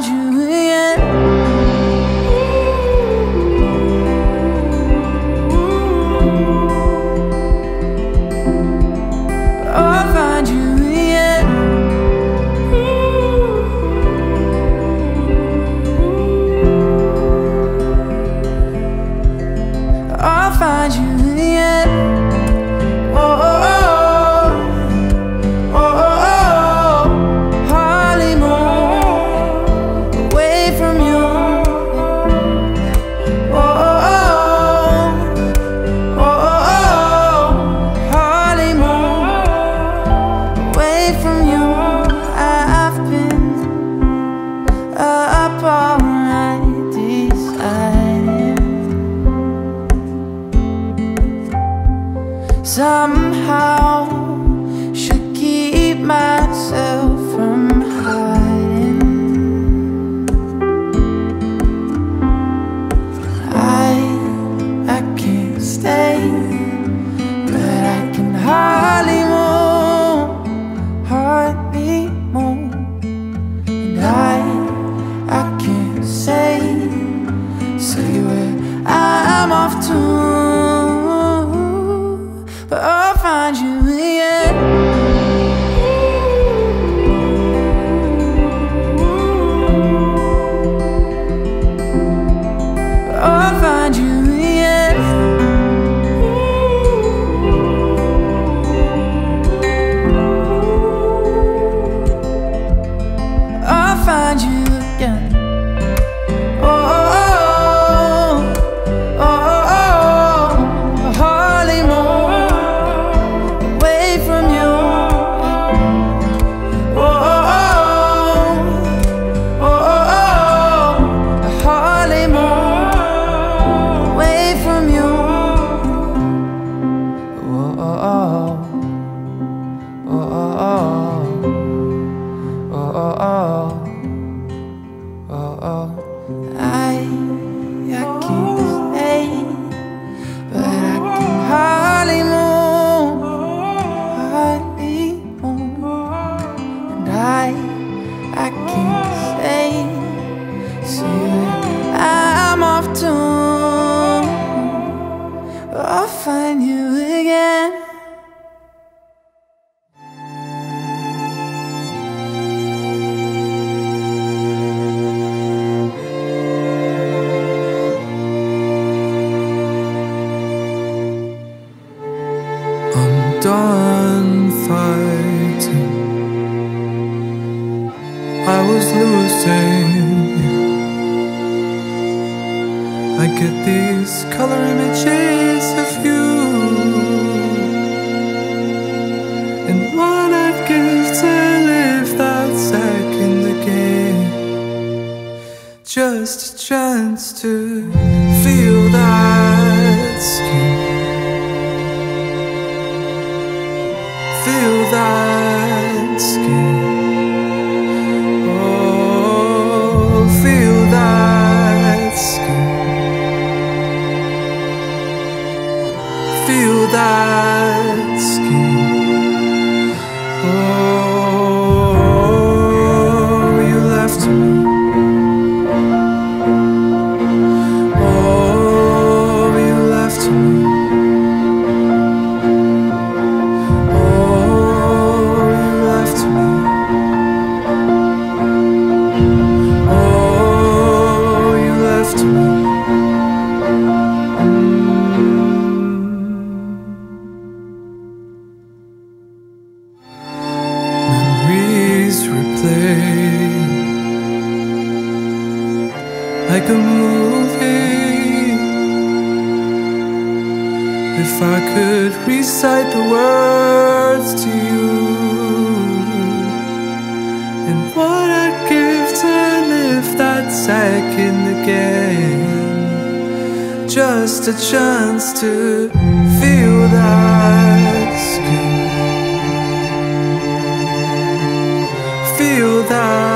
find you somehow I'll find you again. I'm done fighting. I was losing I get these color images of you. And what I've to live that's second again Just a chance to feel that skin. Feel that like a movie. If I could recite the words to you, and what I'd give to live that second again, just a chance to feel that skin, feel that.